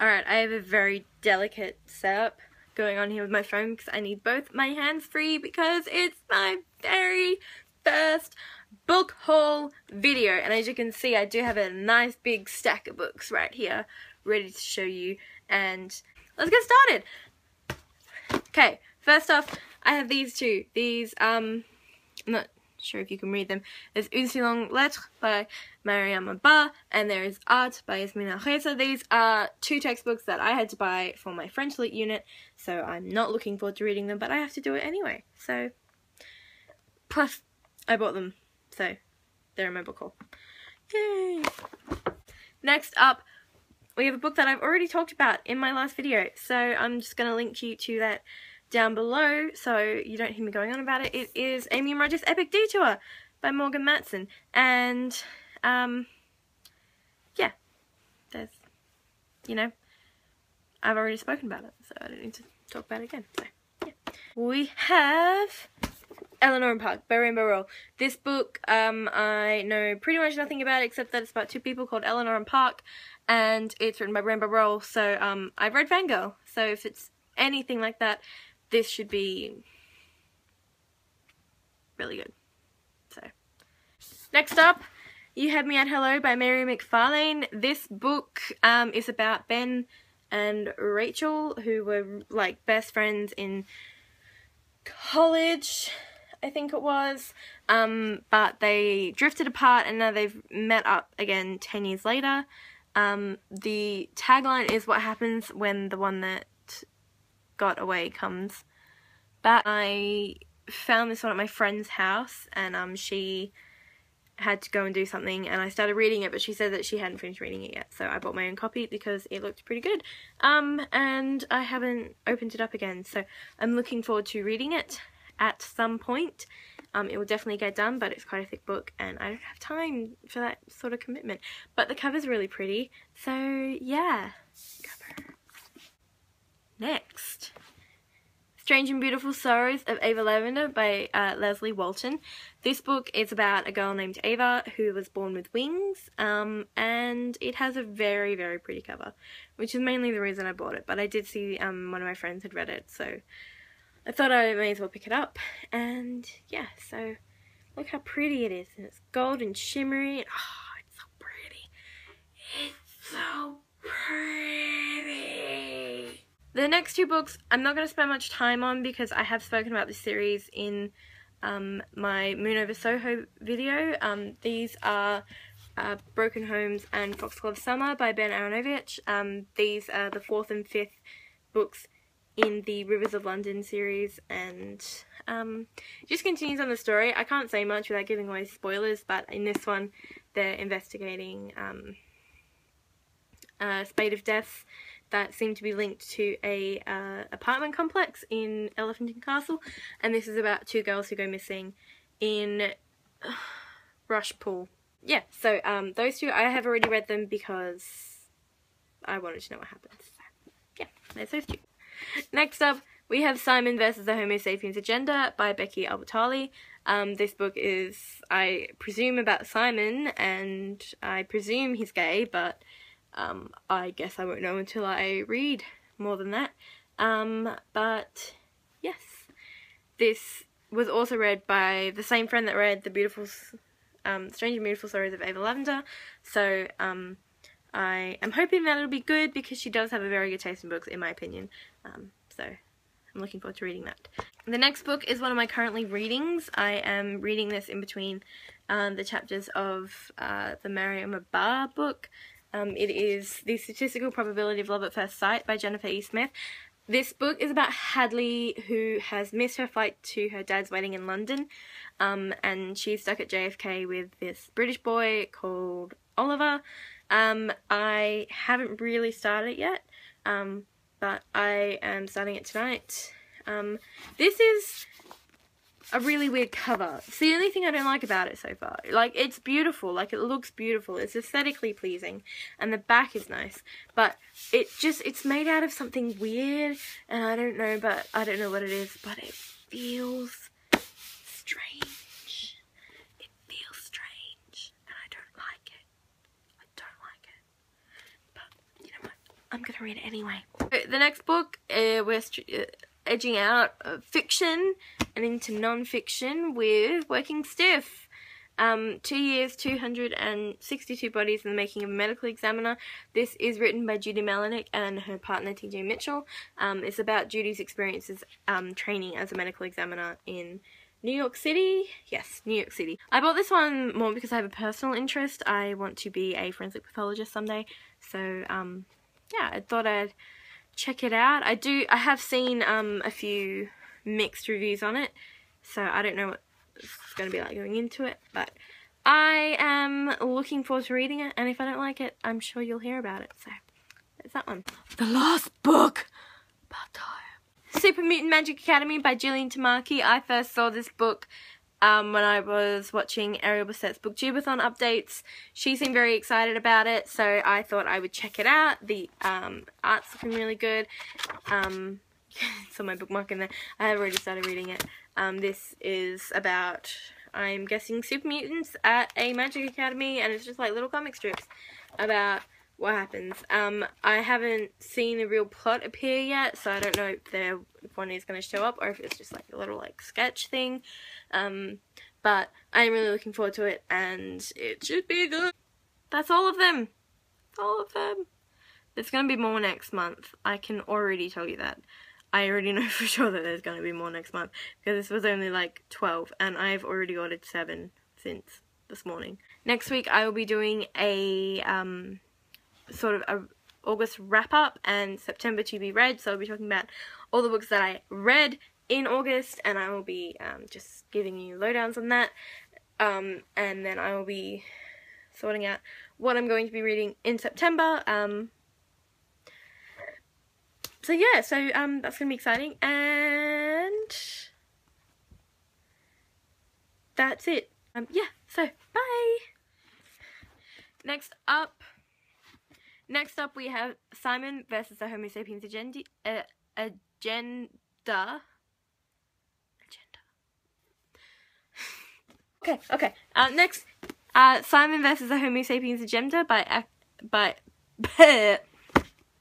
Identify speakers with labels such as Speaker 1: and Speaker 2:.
Speaker 1: Alright, I have a very delicate setup going on here with my phone because I need both my hands free because it's my very first book haul video. And as you can see I do have a nice big stack of books right here ready to show you. And let's get started. Okay first off I have these two. These um I'm not sure if you can read them there's Une si longue lettre by Mariama Ba and there is Art by Yasmina Reza these are two textbooks that I had to buy for my French lit unit so I'm not looking forward to reading them but I have to do it anyway so plus I bought them so they're in my book haul. Yay! Next up, we have a book that I've already talked about in my last video. So I'm just going to link you to that down below so you don't hear me going on about it. It is Amy and Roger's Epic Detour by Morgan Matson. And, um, yeah, there's, you know, I've already spoken about it, so I don't need to talk about it again. So, yeah. We have Eleanor and Park by Rainbow Rowell. This book, um, I know pretty much nothing about it except that it's about two people called Eleanor and Park, and it's written by Rainbow Rowell. So, um, I've read Fangirl, so if it's anything like that, this should be really good. So, next up, You Had Me at Hello by Mary McFarlane. This book, um, is about Ben and Rachel, who were, like, best friends in college I think it was. Um, but they drifted apart and now they've met up again 10 years later. Um, the tagline is what happens when the one that got away comes back. I found this one at my friend's house and um, she had to go and do something and I started reading it but she said that she hadn't finished reading it yet so I bought my own copy because it looked pretty good um, and I haven't opened it up again so I'm looking forward to reading it at some point. Um, it will definitely get done, but it's quite a thick book and I don't have time for that sort of commitment. But the cover's really pretty, so yeah. Next. Strange and Beautiful Sorrows of Ava Lavender by uh, Leslye Walton. This book is about a girl named Ava who was born with wings um, and it has a very, very pretty cover, which is mainly the reason I bought it. But I did see um, one of my friends had read it, so I thought I may as well pick it up. And yeah, so look how pretty it is. And it's gold and shimmery. Oh, it's so pretty. It's so pretty. The next two books I'm not going to spend much time on because I have spoken about this series in um, my Moon Over Soho video. Um, these are uh, Broken Homes and Foxglove Summer by Ben Aaronovitch. Um, these are the fourth and fifth books in the Rivers of London series and um, just continues on the story. I can't say much without giving away spoilers, but in this one they're investigating um, a spate of deaths that seem to be linked to a uh, apartment complex in Elephant and Castle and this is about two girls who go missing in uh, Rushpool. Yeah, so um, those two, I have already read them because I wanted to know what happens. Yeah, there's those two. Next up, we have Simon versus the Homo sapiens agenda by Becky Albertalli. Um, this book is, I presume, about Simon, and I presume he's gay, but um, I guess I won't know until I read more than that. Um, but yes, this was also read by the same friend that read the beautiful, um, Strange and Beautiful Stories of Ava Lavender. So um, I am hoping that it'll be good because she does have a very good taste in books, in my opinion. Um, so I'm looking forward to reading that. The next book is one of my currently readings. I am reading this in between um, the chapters of uh, the Mariama Ba book. Um, it is The Statistical Probability of Love at First Sight by Jennifer E. Smith. This book is about Hadley who has missed her flight to her dad's wedding in London um, and she's stuck at JFK with this British boy called Oliver. Um, I haven't really started it yet. Um, but I am starting it tonight. Um, this is a really weird cover. It's the only thing I don't like about it so far. Like, it's beautiful. Like, it looks beautiful. It's aesthetically pleasing. And the back is nice. But it just, it's made out of something weird. And I don't know, but I don't know what it is. But it feels strange. It feels strange. And I don't like it. I don't like it. But, you know what? I'm gonna read it anyway. The next book, uh, we're uh, edging out of fiction and into non-fiction with Working Stiff. Um, two years, 262 bodies in the making of a medical examiner. This is written by Judy Melinek and her partner TJ Mitchell. Um, it's about Judy's experiences um, training as a medical examiner in New York City. Yes, New York City. I bought this one more because I have a personal interest. I want to be a forensic pathologist someday. So, um, yeah, I thought I'd check it out. I do, I have seen um, a few mixed reviews on it. So I don't know what it's going to be like going into it, but I am looking forward to reading it, and if I don't like it, I'm sure you'll hear about it, so there's that one. The last book! About time. Super Mutant Magic Academy by Jillian Tamaki. I first saw this book um, when I was watching Ariel Bissett's Booktubeathon updates. She seemed very excited about it, so I thought I would check it out. The um, art's looking really good. Um, on my bookmark in there. I have already started reading it. Um, this is about, I'm guessing, super mutants at a magic academy, and it's just like little comic strips about what happens. Um, I haven't seen the real plot appear yet, so I don't know if, if one is going to show up or if it's just like a little like sketch thing. Um, but I'm really looking forward to it, and it should be good. That's all of them. all of them. There's going to be more next month. I can already tell you that. I already know for sure that there's going to be more next month because this was only like 12 and I've already ordered 7 since this morning. Next week I will be doing a um, sort of a August wrap up and September to be read so I'll be talking about all the books that I read in August and I will be um, just giving you lowdowns on that um, and then I will be sorting out what I'm going to be reading in September um, so yeah, so um, that's going to be exciting. And that's it. Um, yeah, so bye. Next up, next up we have Simon versus the Homo sapiens agenda. Uh, agenda. Okay, okay. Uh, next, uh, Simon versus the Homo sapiens agenda by by.